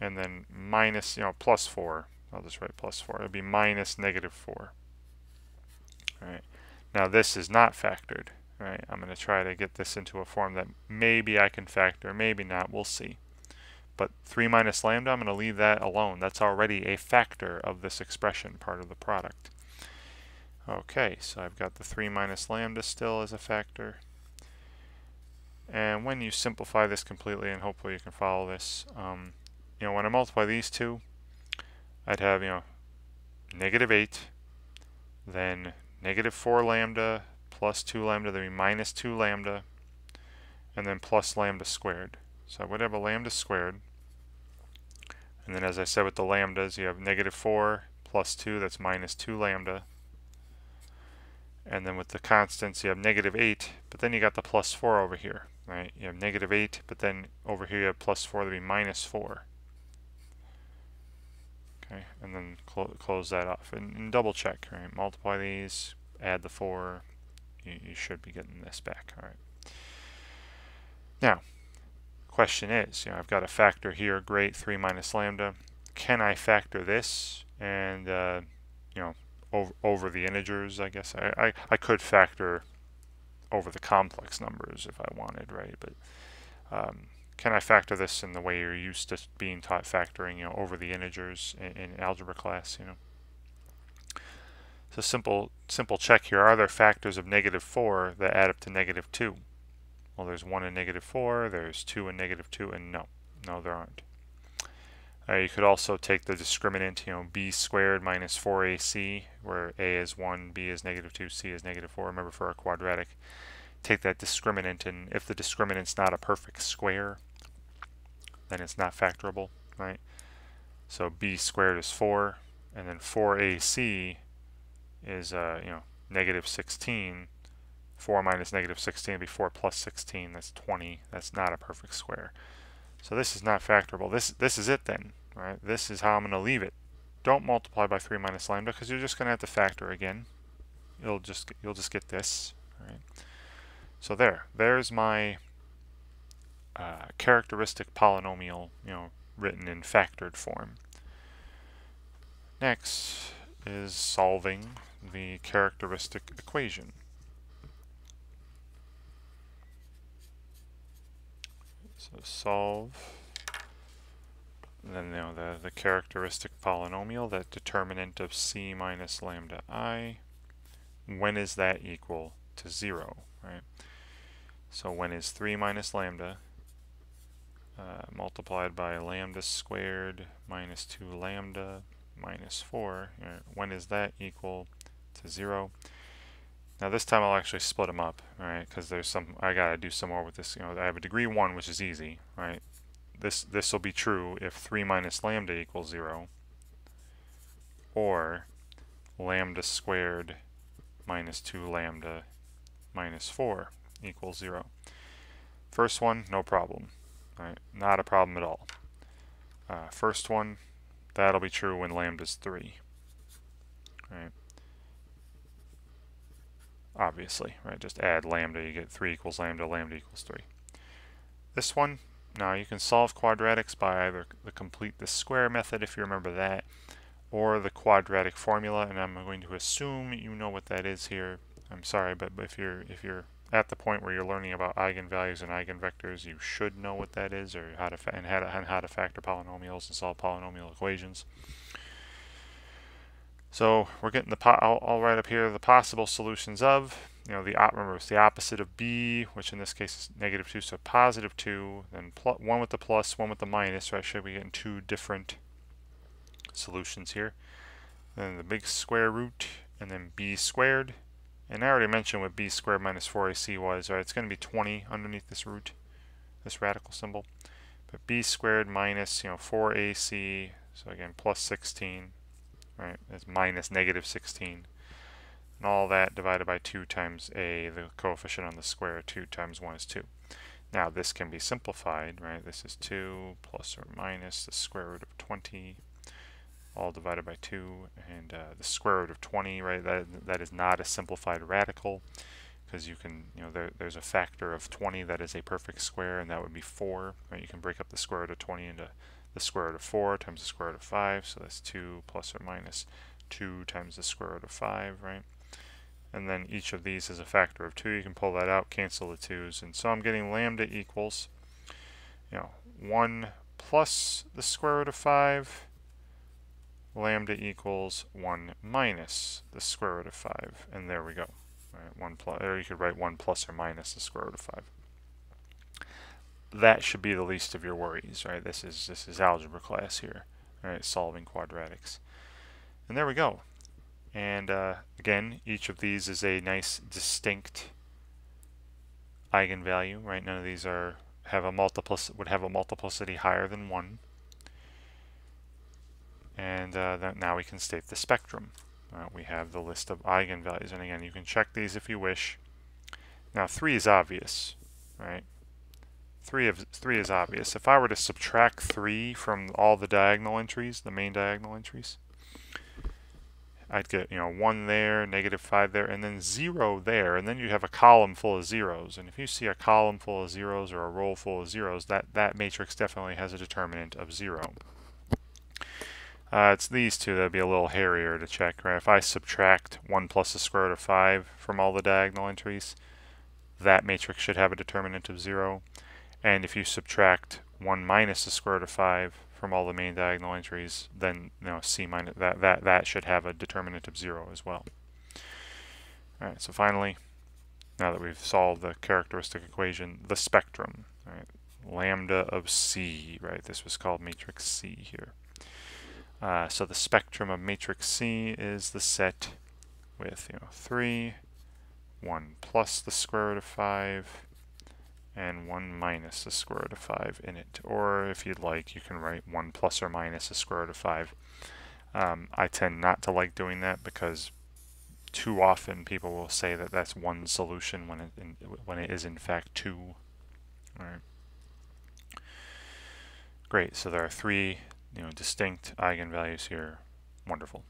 and then minus, you know, plus 4 I'll just write plus 4. It'll be minus negative 4. Alright. Now this is not factored. Right? I'm going to try to get this into a form that maybe I can factor, maybe not. We'll see. But 3 minus lambda, I'm going to leave that alone. That's already a factor of this expression, part of the product. Okay, so I've got the 3 minus lambda still as a factor. And when you simplify this completely, and hopefully you can follow this, um, you know, when I multiply these two, I'd have, you know, negative 8, then negative 4 lambda plus 2 lambda, then minus 2 lambda, and then plus lambda squared. So I would have a lambda squared. And then as I said with the lambdas, you have negative 4 plus 2, that's minus 2 lambda. And then with the constants, you have negative 8, but then you got the plus 4 over here, right? You have negative 8, but then over here you have plus 4, that would be minus 4. Okay, and then clo close that off and, and, double check, right? Multiply these, add the 4, you, you should be getting this back, all right? Now, question is, you know, I've got a factor here, great, 3 minus lambda. Can I factor this and, uh, you know, over, over the integers, I guess? I, I, I could factor over the complex numbers if I wanted, right? But um, can I factor this in the way you're used to being taught factoring, you know, over the integers in, in algebra class, you know? So simple simple check here. Are there factors of negative 4 that add up to negative 2? Well, there's 1 and negative 4, there's 2 and negative 2, and no. No, there aren't. Uh, you could also take the discriminant, you know, b squared minus 4ac, where a is 1, b is negative 2, c is negative 4. Remember, for a quadratic, take that discriminant, and if the discriminant's not a perfect square, then it's not factorable, right? So b squared is 4, and then 4ac is, uh, you know, negative 16. 4 minus negative 16 would be 4 plus 16, that's 20. That's not a perfect square. So this is not factorable. This, this is it then, right? This is how I'm going to leave it. Don't multiply by 3 minus lambda, because you're just going to have to factor again. You'll just, you'll just get this, right? So there, there's my uh, characteristic polynomial, you know, written in factored form. Next is solving the characteristic equation. So solve, then you know the, the characteristic polynomial, that determinant of c minus lambda i, when is that equal to 0, right? So when is 3 minus lambda uh, multiplied by lambda squared minus 2 lambda minus 4. When is that equal to 0? Now this time I'll actually split them up, right? Because there's some I gotta do some more with this. You know, I have a degree one, which is easy, right? This this will be true if 3 minus lambda equals 0, or lambda squared minus 2 lambda minus 4 equals 0. First one, no problem. Right? Not a problem at all. Uh, first one, that'll be true when lambda is 3. Right? Obviously, right? Just add lambda, you get 3 equals lambda, lambda equals 3. This one, now you can solve quadratics by either the complete the square method, if you remember that, or the quadratic formula, and I'm going to assume you know what that is here. I'm sorry, but if you're if you're at the point where you're learning about eigenvalues and eigenvectors, you should know what that is, or how to and how to, and how to factor polynomials and solve polynomial equations. So we're getting the I'll, up here the possible solutions of you know the remember it's the opposite of b, which in this case is negative two, so positive two, then one with the plus, one with the minus. Right? Should we getting two different solutions here? Then the big square root, and then b squared and I already mentioned what b squared minus 4ac was, right? It's going to be 20 underneath this root. this radical symbol. But b squared minus, you know, 4ac, so again, plus 16, right, is minus negative 16. And all that divided by 2 times a, the coefficient on the square, 2 times 1 is 2. Now this can be simplified, right? This is 2 plus or minus the square root of 20, all divided by 2, and uh, the square root of 20, right? That, that is not a simplified radical, because you can, you know, there, there's a factor of 20 that is a perfect square, and that would be 4, right? You can break up the square root of 20 into the square root of 4 times the square root of 5, so that's 2 plus or minus 2 times the square root of 5, right? and then each of these is a factor of 2. You can pull that out, cancel the 2's, and so I'm getting lambda equals, you know, 1 plus the square root of 5, lambda equals 1 minus the square root of 5, and there we go. Right, 1 plus, or you could write 1 plus or minus the square root of 5. That should be the least of your worries, right? This is, this is algebra class here, right? Solving quadratics. And there we go. And uh, again, each of these is a nice distinct eigenvalue, right? None of these are have a multiplic would have a multiplicity higher than one. And uh, now we can state the spectrum. Uh, we have the list of eigenvalues, and again, you can check these if you wish. Now, three is obvious, right? Three of three is obvious. If I were to subtract three from all the diagonal entries, the main diagonal entries, I'd get, you know, 1 there, negative 5 there, and then 0 there, and then you have a column full of zeros. And if you see a column full of zeros or a row full of zeros, that, that matrix definitely has a determinant of 0. Uh, it's these two that would be a little hairier to check, right? If I subtract 1 plus the square root of 5 from all the diagonal entries, that matrix should have a determinant of 0. And if you subtract 1 minus the square root of 5 from all the main diagonal entries, then you know c minus that that that should have a determinant of zero as well. All right. So finally, now that we've solved the characteristic equation, the spectrum, right? Lambda of c, right? This was called matrix C here. Uh, so the spectrum of matrix C is the set with you know three, one plus the square root of five, and 1 minus the square root of 5 in it. Or if you'd like, you can write 1 plus or minus the square root of 5. Um, I tend not to like doing that because too often people will say that that's one solution when it, in, when it is in fact two. All right. Great, so there are three you know, distinct eigenvalues here. Wonderful.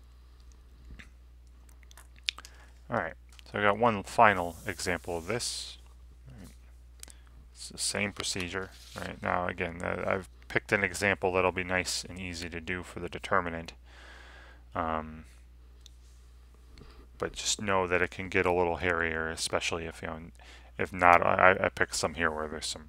Alright, so I got one final example of this. It's the same procedure. Right now, again, uh, I've picked an example that'll be nice and easy to do for the determinant. Um, but just know that it can get a little hairier, especially if you know, if not, I, I picked some here where there's some,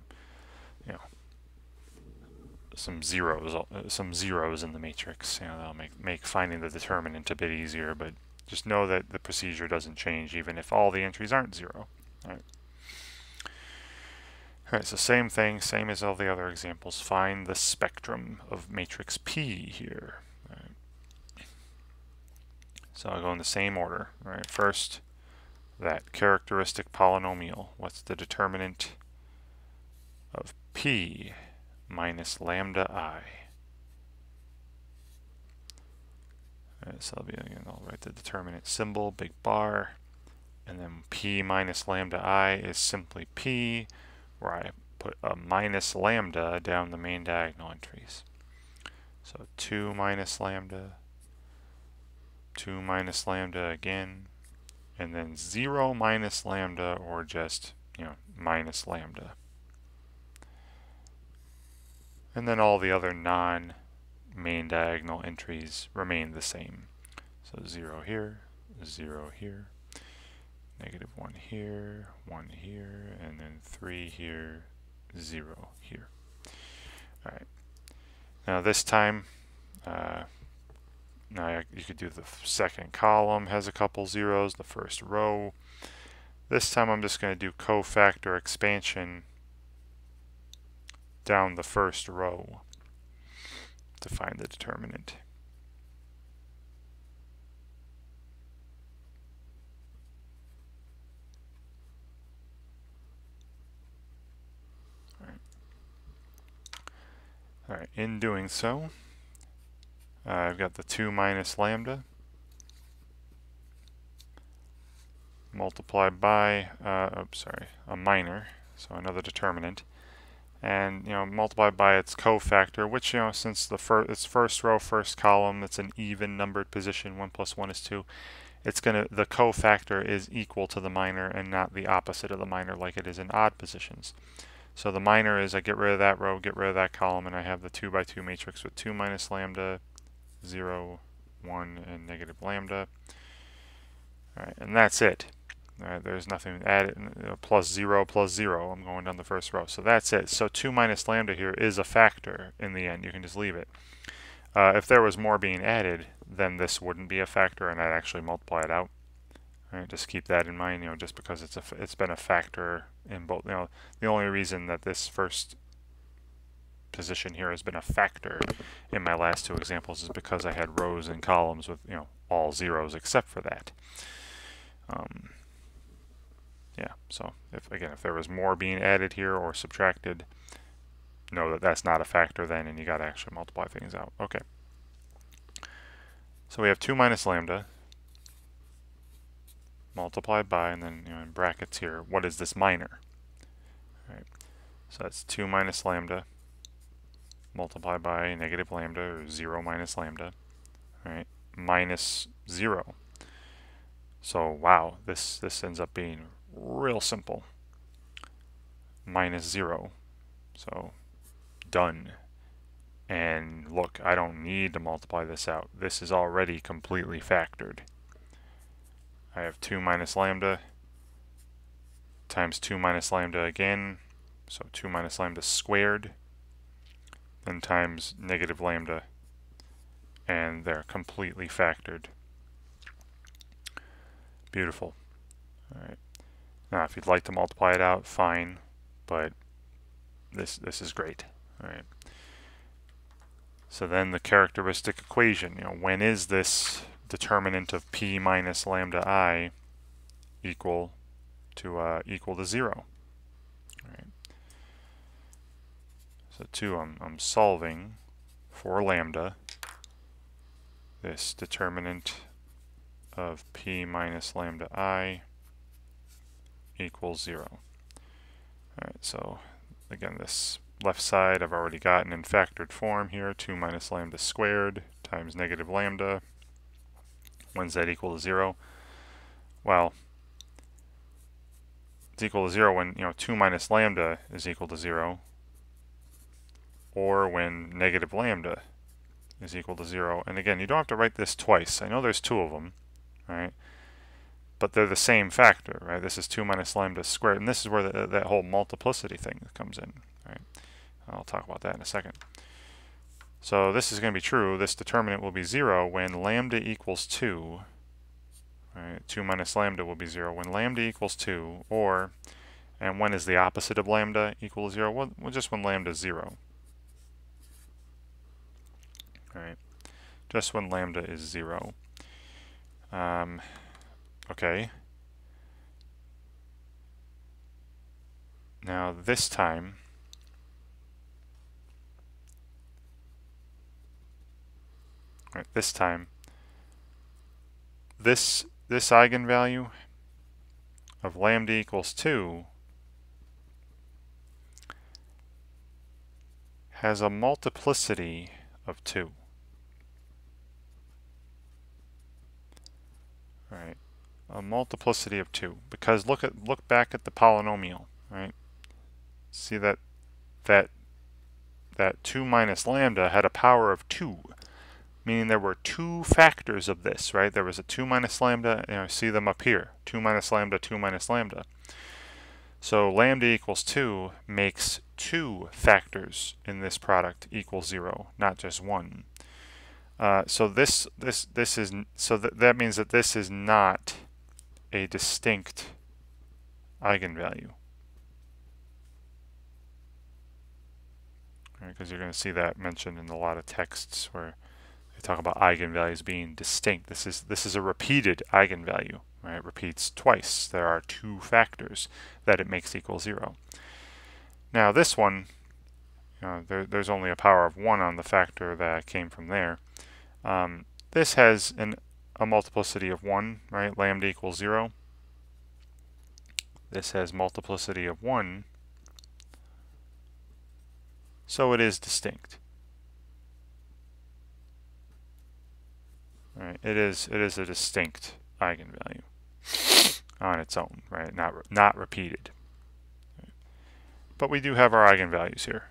some zeros, uh, some zeros in the matrix. You know, that'll make make finding the determinant a bit easier. But just know that the procedure doesn't change even if all the entries aren't zero. All right. Alright, so same thing, same as all the other examples. Find the spectrum of matrix P here. Right. So I'll go in the same order. Right. First, that characteristic polynomial. What's the determinant of P minus lambda i? Alright, so I'll be again, I'll write the determinant symbol, big bar, and then P minus lambda i is simply P where I put a minus lambda down the main diagonal entries. So 2 minus lambda, 2 minus lambda again, and then 0 minus lambda or just, you know, minus lambda. And then all the other non-main diagonal entries remain the same. So 0 here, 0 here, negative 1 here, 1 here, and then 3 here, 0 here. Alright. Now this time, uh, now you could do the second column has a couple zeros, the first row. This time I'm just going to do cofactor expansion down the first row to find the determinant. All right, in doing so, uh, I've got the 2 minus lambda multiplied by, uh, oops, sorry, a minor, so another determinant, and you know multiplied by its cofactor, which you know since the first it's first row, first column, it's an even numbered position, one plus one is two. It's gonna the cofactor is equal to the minor and not the opposite of the minor like it is in odd positions. So the minor is I get rid of that row, get rid of that column, and I have the 2 by 2 matrix with 2 minus lambda, 0, 1, and negative lambda. Alright, and that's it. Alright, there's nothing added, uh, plus 0, plus 0. I'm going down the first row. So that's it. So 2 minus lambda here is a factor in the end. You can just leave it. Uh, if there was more being added, then this wouldn't be a factor, and I'd actually multiply it out. Right, just keep that in mind, you know, just because it's a it's been a factor in both, you know, the only reason that this first position here has been a factor in my last two examples is because I had rows and columns with, you know, all zeros except for that. Um, yeah, so if again, if there was more being added here or subtracted, know that that's not a factor then, and you got to actually multiply things out. Okay. So we have 2 minus lambda multiplied by, and then you know, in brackets here, what is this minor? Right. So that's 2 minus lambda multiplied by negative lambda, or 0 minus lambda, right? minus 0. So wow, this, this ends up being real simple. Minus 0. So done. And look, I don't need to multiply this out. This is already completely factored. I have 2 minus lambda times 2 minus lambda again, so 2 minus lambda squared, then times negative lambda, and they're completely factored. Beautiful. Alright. Now if you'd like to multiply it out, fine, but this this is great. Alright. So then the characteristic equation, you know, when is this determinant of p minus lambda i equal to uh, equal to zero. All right. So two, I'm, I'm solving for lambda this determinant of p minus lambda i equals zero. Alright, so again this left side I've already gotten in factored form here, 2 minus lambda squared times negative lambda when z equal to 0? Well, it's equal to 0 when, you know, 2 minus lambda is equal to 0, or when negative lambda is equal to 0. And again, you don't have to write this twice. I know there's two of them, right? But they're the same factor, right? This is 2 minus lambda squared, and this is where the, that whole multiplicity thing comes in, right? I'll talk about that in a second. So this is going to be true. This determinant will be 0 when lambda equals 2. Right, 2 minus lambda will be 0 when lambda equals 2, or, and when is the opposite of lambda equal to 0? Well, just when lambda is 0. Right, just when lambda is 0. Um, okay. Now this time, right, this time, this, this eigenvalue of lambda equals 2 has a multiplicity of 2. Right, a multiplicity of 2. Because look at look back at the polynomial, right? See that that that 2 minus lambda had a power of 2 meaning there were two factors of this, right? There was a 2 minus lambda, and I see them up here, 2 minus lambda, 2 minus lambda. So lambda equals 2 makes two factors in this product equal 0, not just one. Uh, so this this this is so that that means that this is not a distinct eigenvalue. Because right, you're going to see that mentioned in a lot of texts where they talk about eigenvalues being distinct. This is this is a repeated eigenvalue. Right? It repeats twice. There are two factors that it makes equal zero. Now this one, you know, there, there's only a power of 1 on the factor that came from there. Um, this has an, a multiplicity of 1, right? Lambda equals 0. This has multiplicity of 1. So it is distinct. It is it is a distinct eigenvalue on its own, right? Not not repeated. But we do have our eigenvalues here.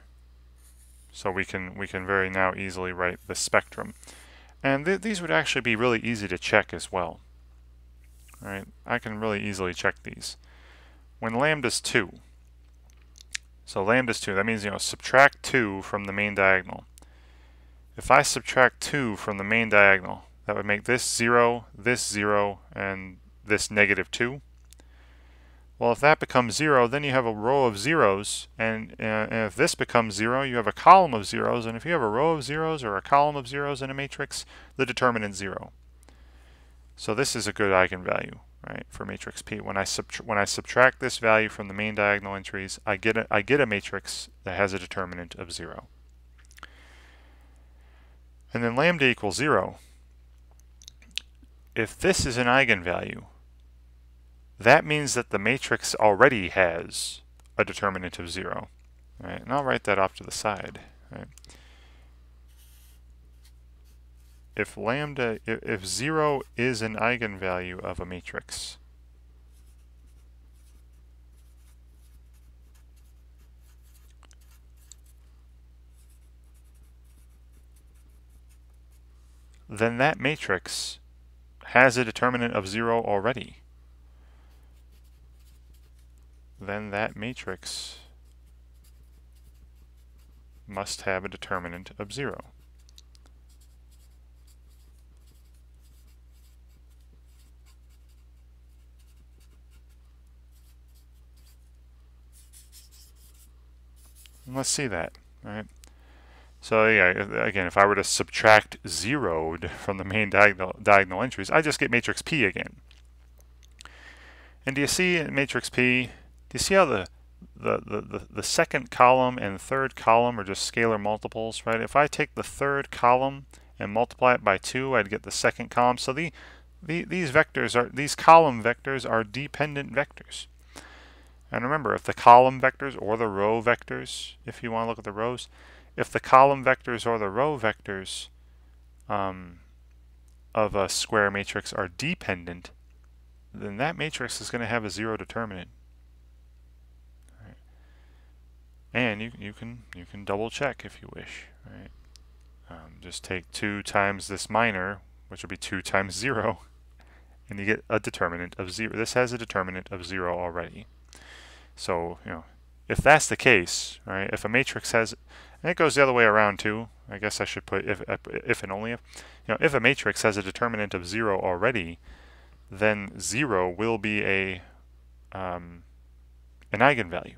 So we can we can very now easily write the spectrum. And th these would actually be really easy to check as well. Right? I can really easily check these. When lambda's 2, so lambda's 2, that means, you know, subtract 2 from the main diagonal. If I subtract 2 from the main diagonal, that would make this 0, this 0, and this negative 2. Well, if that becomes 0, then you have a row of zeros, and, uh, and, if this becomes 0, you have a column of zeros, and if you have a row of zeros or a column of zeros in a matrix, the determinant 0. So this is a good eigenvalue, right, for matrix P. When I, when I subtract this value from the main diagonal entries, I get, a, I get a matrix that has a determinant of 0. And then lambda equals 0. If this is an eigenvalue, that means that the matrix already has a determinant of 0. Right? And I'll write that off to the side. Right? If lambda, if, if 0 is an eigenvalue of a matrix, then that matrix has a determinant of 0 already then that matrix must have a determinant of 0. And let's see that, right? So yeah, again, if I were to subtract zeroed from the main diagonal, diagonal entries, I just get matrix P again. And do you see matrix P, do you see how the, the, the, the, second column and third column are just scalar multiples, right? If I take the third column and multiply it by 2, I'd get the second column. So the, the, these vectors are these column vectors are dependent vectors. And remember, if the column vectors or the row vectors, if you want to look at the rows, if the column vectors or the row vectors um, of a square matrix are dependent, then that matrix is going to have a zero determinant. And you, you can you can double check if you wish. Right? Um, just take 2 times this minor, which would be 2 times 0, and you get a determinant of 0. This has a determinant of 0 already. So, you know, if that's the case, right, if a matrix has, and it goes the other way around too, I guess I should put if, if and only if, you know, if a matrix has a determinant of 0 already, then 0 will be a um, an eigenvalue,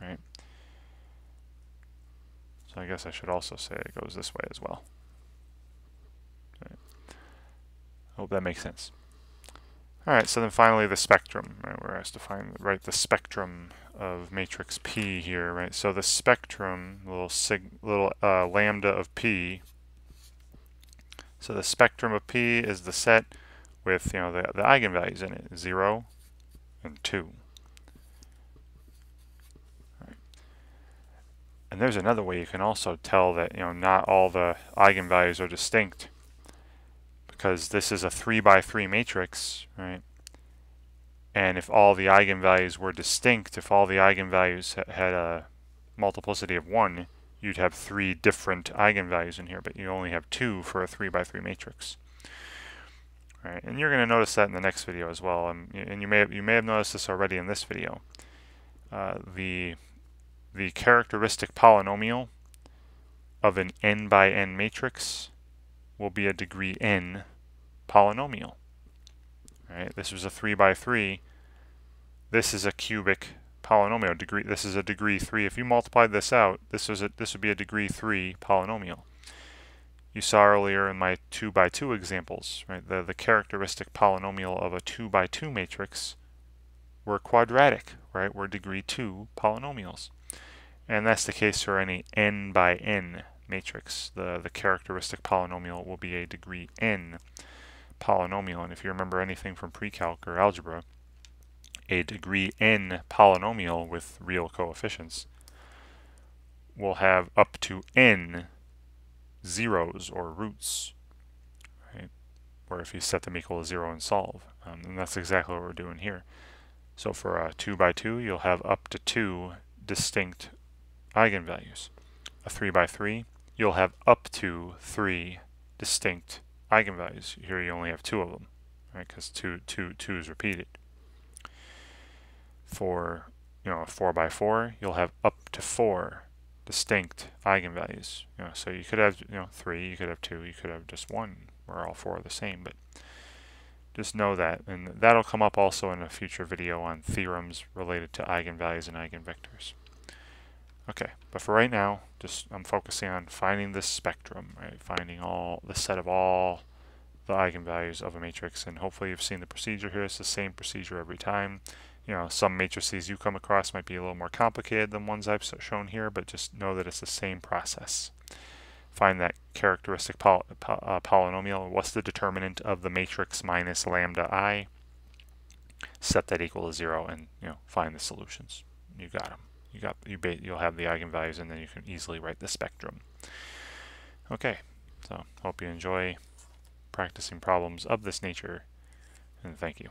right? I guess I should also say it goes this way as well. Right. Hope that makes sense. Alright, so then finally the spectrum, right, we're asked to find, write the spectrum of matrix P here, right? So the spectrum, little sig, little uh, lambda of P, so the spectrum of P is the set with, you know, the, the eigenvalues in it, 0 and 2. And there's another way you can also tell that you know not all the eigenvalues are distinct because this is a 3 by 3 matrix, right? And if all the eigenvalues were distinct, if all the eigenvalues had a multiplicity of 1, you'd have three different eigenvalues in here, but you only have two for a 3 by 3 matrix. Right, and you're going to notice that in the next video as well, and, and you may have, you may have noticed this already in this video. Uh, the the characteristic polynomial of an n by n matrix will be a degree n polynomial. Right? This was a 3 by 3. This is a cubic polynomial. Degree. This is a degree 3. If you multiplied this out, this was a, this would be a degree 3 polynomial. You saw earlier in my 2 by 2 examples, right? The, the characteristic polynomial of a 2 by 2 matrix were quadratic, right? Were degree 2 polynomials. And that's the case for any n by n matrix. The, the characteristic polynomial will be a degree n polynomial. And if you remember anything from pre-calc or algebra, a degree n polynomial with real coefficients will have up to n zeros or roots, right? Or if you set them equal to zero and solve. Um, and that's exactly what we're doing here. So for a 2 by 2, you'll have up to two distinct eigenvalues. A 3 by 3, you'll have up to three distinct eigenvalues. Here you only have two of them, right? Because two, two, two is repeated. For you know a 4 by 4, you'll have up to four distinct eigenvalues. You know, so you could have you know three, you could have two, you could have just one, where all four are the same. But just know that, and that'll come up also in a future video on theorems related to eigenvalues and eigenvectors. Okay, but for right now, just I'm focusing on finding this spectrum, right? Finding all the set of all the eigenvalues of a matrix, and hopefully you've seen the procedure here. It's the same procedure every time you know, some matrices you come across might be a little more complicated than ones I've shown here, but just know that it's the same process. Find that characteristic poly uh, polynomial. What's the determinant of the matrix minus lambda i? Set that equal to zero, and you know, find the solutions. You got them. You got you. You'll have the eigenvalues, and then you can easily write the spectrum. Okay, so hope you enjoy practicing problems of this nature, and thank you.